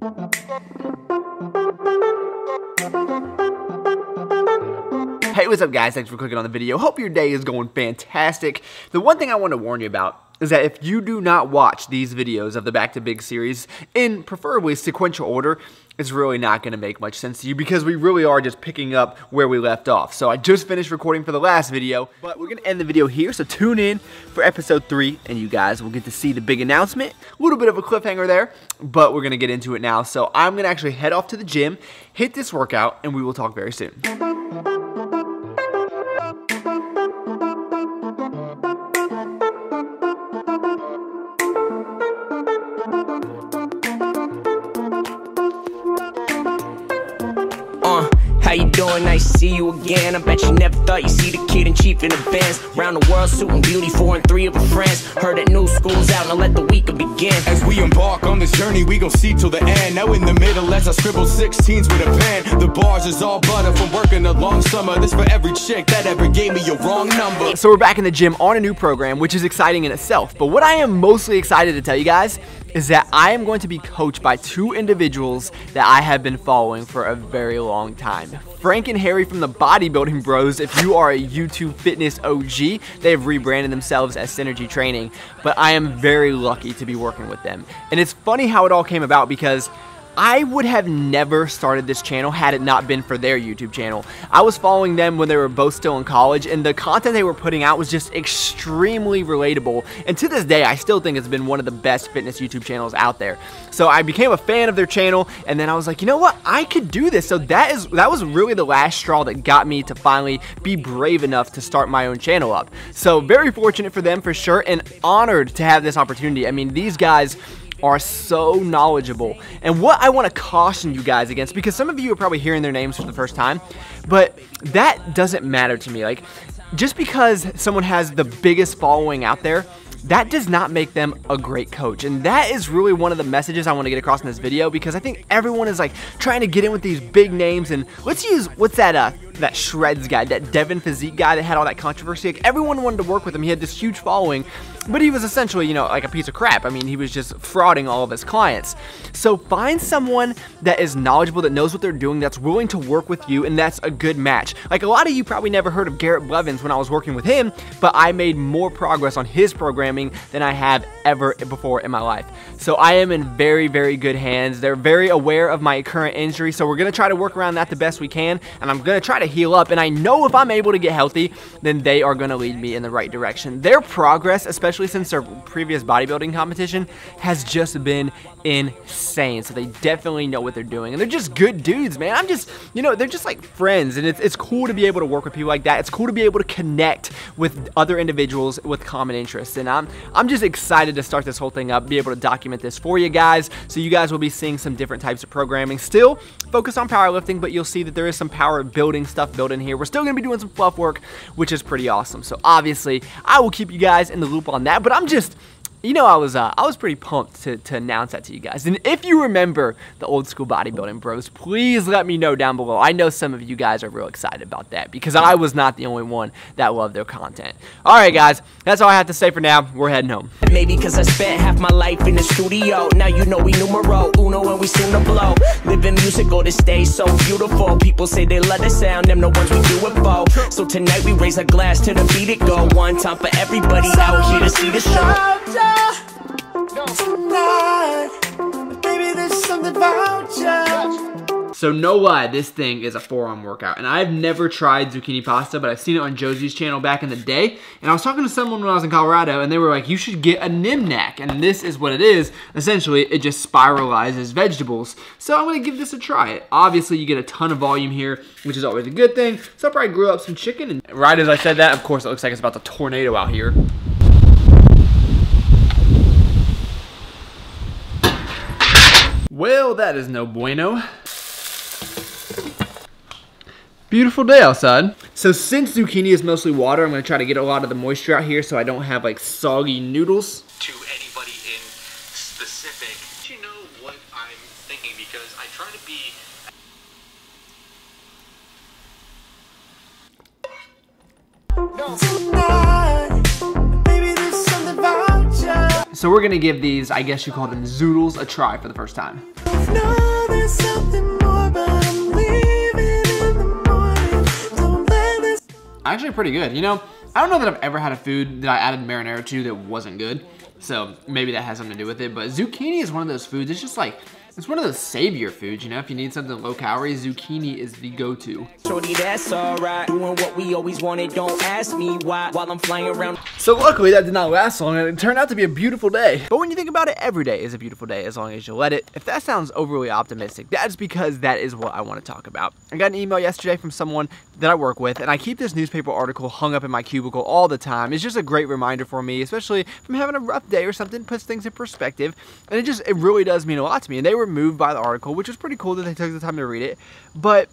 Hey, what's up guys? Thanks for clicking on the video. Hope your day is going fantastic. The one thing I want to warn you about is that if you do not watch these videos of the Back to Big series in preferably sequential order, it's really not going to make much sense to you because we really are just picking up where we left off. So I just finished recording for the last video, but we're going to end the video here. So tune in for episode three and you guys will get to see the big announcement. A little bit of a cliffhanger there, but we're going to get into it now. So I'm going to actually head off to the gym, hit this workout, and we will talk very soon. Nice to see you again. I bet you never thought you'd see the kid in chief in the bands. Round the world, suiting beauty, four and three of her friends. Heard that new school's out, now let the week begin. As we embark on this journey, we gon' see till the end. Now in the middle, as I scribble 16s with a pen. The bars is all butter from working a long summer. This for every chick that ever gave me a wrong number. So we're back in the gym on a new program, which is exciting in itself. But what I am mostly excited to tell you guys is that I am going to be coached by two individuals that I have been following for a very long time. Frank and Harry from the Bodybuilding Bros. If you are a YouTube fitness OG, they have rebranded themselves as Cinergy Training, but I am very lucky to be working with them. And it's funny how it all came about because I would have never started this channel had it not been for their YouTube channel. I was following them when they were both still in college, and the content they were putting out was just extremely relatable. And to this day, I still think it's been one of the best fitness YouTube channels out there. So I became a fan of their channel, and then I was like, you know what? I could do this. So that is that was really the last straw that got me to finally be brave enough to start my own channel up. So very fortunate for them for sure, and honored to have this opportunity. I mean, these guys are so knowledgeable. And what I want to caution you guys against, because some of you are probably hearing their names for the first time, but that doesn't matter to me. Like, just because someone has the biggest following out there, that does not make them a great coach. And that is really one of the messages I want to get across in this video because I think everyone is like trying to get in with these big names and let's use, what's that, uh, that Shreds guy, that Devin Physique guy that had all that controversy. Like everyone wanted to work with him. He had this huge following, but he was essentially, you know, like a piece of crap. I mean, he was just frauding all of his clients. So find someone that is knowledgeable, that knows what they're doing, that's willing to work with you, and that's a good match. Like a lot of you probably never heard of Garrett Blevins when I was working with him, but I made more progress on his programming than I have ever before in my life. So I am in very, very good hands. They're very aware of my current injury, so we're to try to work around that the best we can, and I'm to try to heal up. And I know if I'm able to get healthy, then they are going to lead me in the right direction. Their progress, especially since their previous bodybuilding competition, has just been insane. So they definitely know what they're doing. And they're just good dudes, man. I'm just, you know, they're just like friends. And it's, it's cool to be able to work with people like that. It's cool to be able to connect with other individuals with common interests. And I'm, I'm just excited to start this whole thing up, be able to document this for you guys. So you guys will be seeing some different types of programming. Still focus on powerlifting, but you'll see that there is some power building stuff built in here. We're still going to be doing some fluff work, which is pretty awesome. So obviously, I will keep you guys in the loop on that. But I'm just you know, I was uh, I was pretty pumped to, to announce that to you guys. And if you remember the old school bodybuilding bros, please let me know down below. I know some of you guys are real excited about that because I was not the only one that loved their content. All right, guys, that's all I have to say for now. We're heading home. Maybe cause I spent half my life in the studio. Now you know we numero uno and we soon to blow. Living musical to stay so beautiful. People say they love the sound, them the ones we do it for. So tonight we raise a glass to the beat it go. One time for everybody out here to see the show. So no lie, this thing is a forearm workout. And I've never tried zucchini pasta, but I've seen it on Josie's channel back in the day. And I was talking to someone when I was in Colorado, and they were like, you should get a Nimnac. And this is what it is. Essentially, it just spiralizes vegetables. So I'm gonna give this a try. Obviously, you get a ton of volume here, which is always a good thing. So I'll probably grill up some chicken. And right as I said that, of course, it looks like it's about to tornado out here. Well, that is no bueno. Beautiful day outside. So since zucchini is mostly water, I'm gonna try to get a lot of the moisture out here so I don't have like soggy noodles. To anybody in specific, do you know what I'm thinking? Because I try to be So we're gonna give these, I guess you call them zoodles, a try for the first time. Actually pretty good. You know, I don't know that I've ever had a food that I added marinara to that wasn't good. So maybe that has something to do with it. But zucchini is one of those foods. It's just like it's one of those savior foods, you know? If you need something low calorie, zucchini is the go-to. Shorty, that's alright. Doing what we always wanted, don't ask me why. While I'm flying around. So luckily that did not last long and it turned out to be a beautiful day. But when you think about it, every day is a beautiful day as long as you let it. If that sounds overly optimistic, that's because that is what I want to talk about. I got an email yesterday from someone that I work with and I keep this newspaper article hung up in my cubicle all the time. It's just a great reminder for me, especially if I'm having a rough day or something, puts things in perspective. And it just, it really does mean a lot to me. And they were moved by the article, which was pretty cool that they took the time to read it. But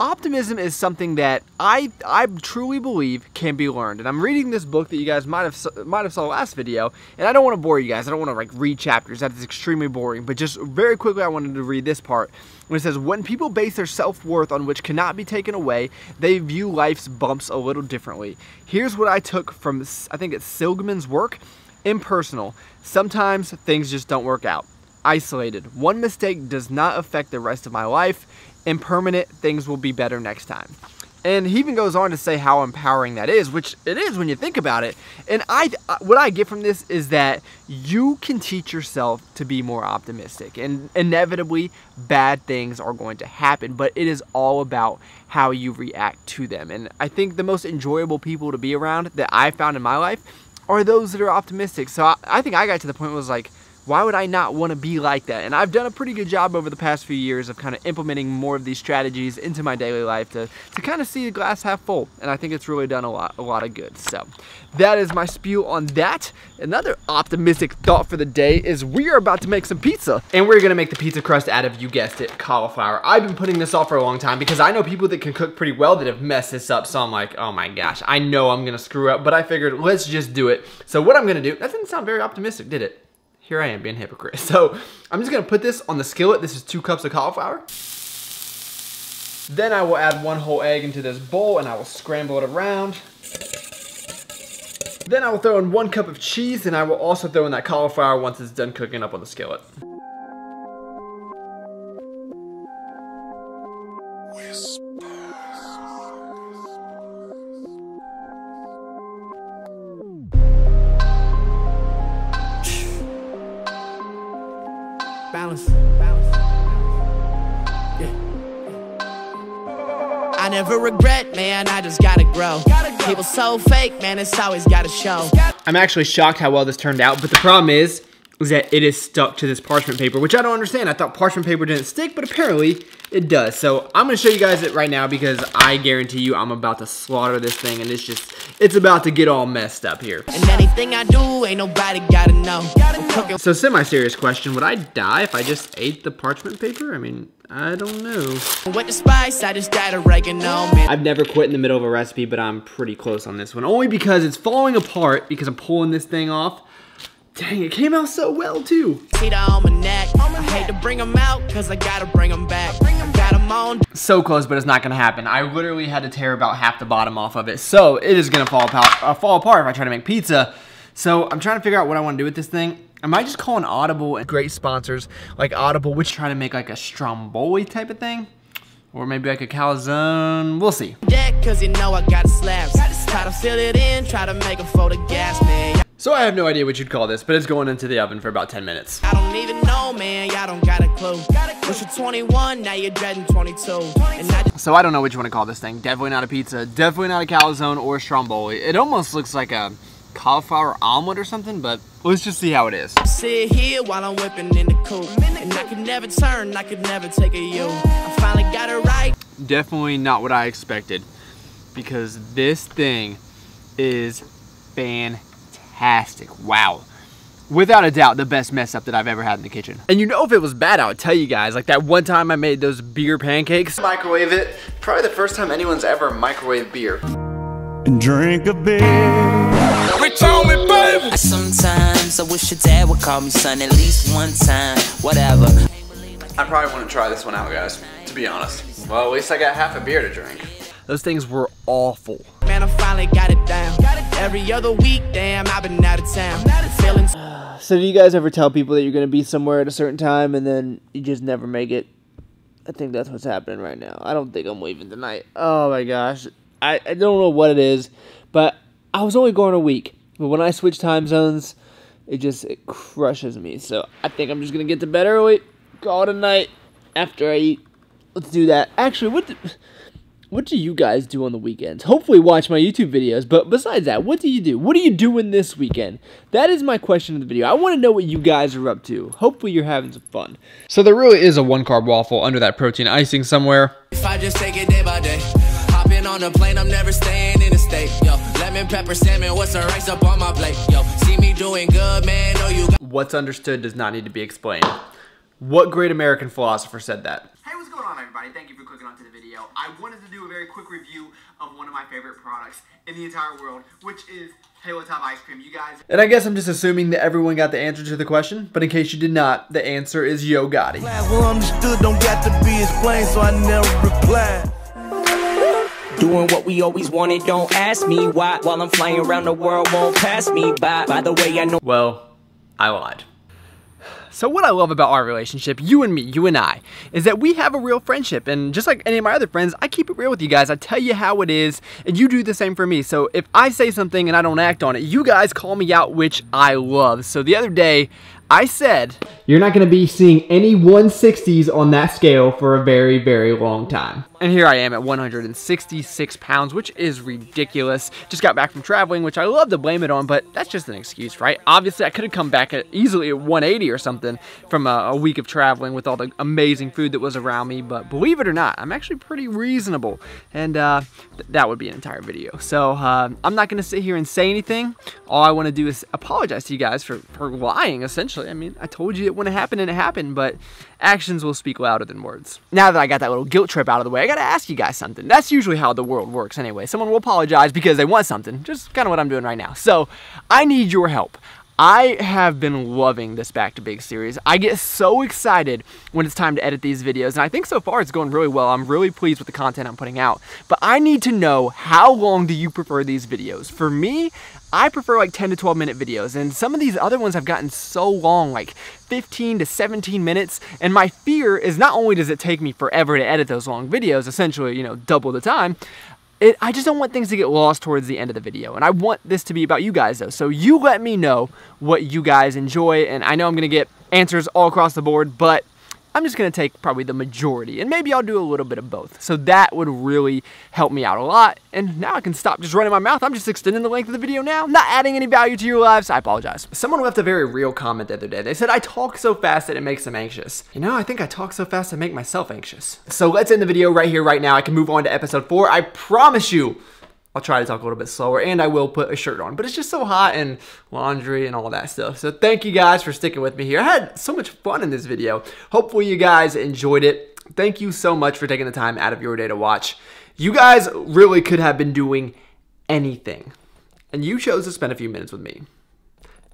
optimism is something that I I truly believe can be learned. And I'm reading this book that you guys might have might have saw last video, and I don't want to bore you guys. I don't want to like read chapters. That is extremely boring. But just very quickly, I wanted to read this part when it says, "When people base their self-worth on which cannot be taken away, they view life's bumps a little differently." Here's what I took from I think it's Seligman's work. Impersonal. Sometimes things just don't work out isolated. One mistake does not affect the rest of my life. Impermanent, things will be better next time. And he even goes on to say how empowering that is, which it is when you think about it. And I, uh, what I get from this is that you can teach yourself to be more optimistic. And inevitably, bad things are going to happen, but it is all about how you react to them. And I think the most enjoyable people to be around that I found in my life are those that are optimistic. So I, I think I got to the point where it was like, why would I not want to be like that? And I've done a pretty good job over the past few years of kind of implementing more of these strategies into my daily life to, to kind of see the glass half full. And I think it's really done a lot, a lot of good. So that is my spew on that. Another optimistic thought for the day is we are about to make some pizza. And we're gonna make the pizza crust out of, you guessed it, cauliflower. I've been putting this off for a long time because I know people that can cook pretty well that have messed this up. So I'm like, oh my gosh, I know I'm gonna screw up, but I figured let's just do it. So what I'm gonna do, that didn't sound very optimistic, did it? Here I am being hypocrite. So I'm just gonna put this on the skillet. This is two cups of cauliflower. Then I will add one whole egg into this bowl and I will scramble it around. Then I will throw in one cup of cheese and I will also throw in that cauliflower once it's done cooking up on the skillet. Man, I just gotta grow. People so fake, man, it's always gotta show. I'm actually shocked how well this turned out, but the problem is, is that it is stuck to this parchment paper, which I don't understand. I thought parchment paper didn't stick, but apparently it does. So I'm gonna show you guys it right now because I guarantee you I'm about to slaughter this thing and it's just, it's about to get all messed up here. And anything I do, ain't nobody gotta know. So semi-serious question, would I die if I just ate the parchment paper? I mean, I don't know. With the spice, I just died oregano, man. I've never quit in the middle of a recipe, but I'm pretty close on this one. Only because it's falling apart because I'm pulling this thing off. Dang, it came out so well too. See on my neck. I hate to bring them out, cause I gotta bring them back. Got them on. So close, but it's not gonna happen. I literally had to tear about half the bottom off of it. So it is gonna fall apart, uh, fall apart if I try to make pizza. So I'm trying to figure out what I wanna do with this thing. I might just call an Audible and great sponsors like Audible, which try to make like a Stromboli type of thing. Or maybe like a calzone. We'll see. Yeah, cause you know I got slabs. Try to fill it in, try to make a photo gas, man. So I have no idea what you'd call this, but it's going into the oven for about 10 minutes. I don't even know, man. Y'all don't got a clue. Wish you're 21, now you're dreading 22. I so I don't know what you want to call this thing. Definitely not a pizza. Definitely not a calzone or a stromboli. It almost looks like a cauliflower omelet or something, but let's just see how it is. Sit here while I'm whipping in the coop. And I could never turn, I could never take a you. I finally got it right. Definitely not what I expected. Because this thing is fantastic fantastic. Wow. Without a doubt, the best mess up that I've ever had in the kitchen. And you know if it was bad, I would tell you guys. Like that one time I made those beer pancakes. Microwave it. Probably the first time anyone's ever microwaved beer. And drink a beer. Me, baby. Sometimes I wish your dad would call me son at least one time. Whatever. I probably want to try this one out, guys. To be honest. Well, at least I got half a beer to drink. Those things were awful. Man, I finally got it down. Every other week, damn, I've been out of town. Feeling So do you guys ever tell people that you're going to be somewhere at a certain time and then you just never make it? I think that's what's happening right now. I don't think I'm leaving tonight. Oh my gosh. I, I don't know what it is, but I was only going a week. But when I switch time zones, it just it crushes me. So I think I'm just going to get to bed early, call it a night after I eat. Let's do that. Actually, what do, what do you guys do on the weekends? Hopefully watch my YouTube videos, but besides that, what do you do? What are you doing this weekend? That is my question of the video. I want to know what you guys are up to. Hopefully you're having some fun. So there really is a one carb waffle under that protein icing somewhere. If I just take it day by day, hopping on a plane, I'm never staying in the state. Yo, lemon pepper salmon, what's the rice up on my plate? Yo, see me doing good, man. Know you got What's understood does not need to be explained. What great American philosopher said that? Hey, what's going on, everybody? Thank you for clicking onto the video. I wanted to do a very quick review of one of my favorite products in the entire world, which is Halo Top Ice Cream. You guys. And I guess I'm just assuming that everyone got the answer to the question, but in case you did not, the answer is Yo Gotti. well understood, don't got to be explained, so I never reply. Doing what we always wanted, don't ask me why. While I'm flying around the world, won't pass me by. By the way, I know. Well, I lied. So what I love about our relationship, you and me, you and I, is that we have a real friendship. And just like any of my other friends, I keep it real with you guys. I tell you how it is, and you do the same for me. So if I say something and I don't act on it, you guys call me out, which I love. So the other day, I said, you're not going to be seeing any 160s on that scale for a very, very long time. And here I am at 166 pounds, which is ridiculous. Just got back from traveling, which I love to blame it on, but that's just an excuse, right? Obviously, I could have come back at easily at 180 or something from a, a week of traveling with all the amazing food that was around me, but believe it or not, I'm actually pretty reasonable, and uh, th that would be an entire video. So uh, I'm not going to sit here and say anything. All I want to do is apologize to you guys for, for lying, essentially. I mean, I told you it wouldn't happen and it happened, but actions will speak louder than words. Now that I got that little guilt trip out of the way, I gotta ask you guys something. That's usually how the world works anyway. Someone will apologize because they want something, just kind of what I'm doing right now. So, I need your help. I have been loving this Back to Big series. I get so excited when it's time to edit these videos, and I think so far it's going really well. I'm really pleased with the content I'm putting out. But I need to know how long do you prefer these videos? For me, I prefer like 10 to 12 minute videos, and some of these other ones have gotten so long, like 15 to 17 minutes, and my fear is not only does it take me forever to edit those long videos, essentially, you know, double the time, it, I just don't want things to get lost towards the end of the video. And I want this to be about you guys though. So you let me know what you guys enjoy. And I know I'm to get answers all across the board, but I'm just to take probably the majority. And maybe I'll do a little bit of both. So that would really help me out a lot. And now I can stop just running my mouth. I'm just extending the length of the video now. Not adding any value to your lives. I apologize. Someone left a very real comment the other day. They said, I talk so fast that it makes them anxious. You know, I think I talk so fast I make myself anxious. So let's end the video right here, right now. I can move on to episode four. I promise you, I'll try to talk a little bit slower and I will put a shirt on. But it's just so hot and laundry and all that stuff. So thank you guys for sticking with me here. I had so much fun in this video. Hopefully you guys enjoyed it. Thank you so much for taking the time out of your day to watch. You guys really could have been doing anything. And you chose to spend a few minutes with me.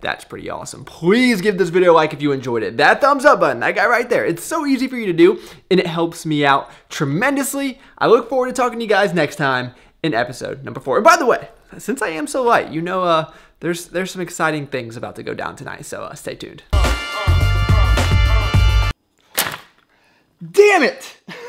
That's pretty awesome. Please give this video a like if you enjoyed it. That thumbs up button, that guy right there. It's so easy for you to do, and it helps me out tremendously. I look forward to talking to you guys next time in episode number four. And by the way, since I am so light, you know, uh, there's there's some exciting things about to go down tonight, so uh, stay tuned. Damn it!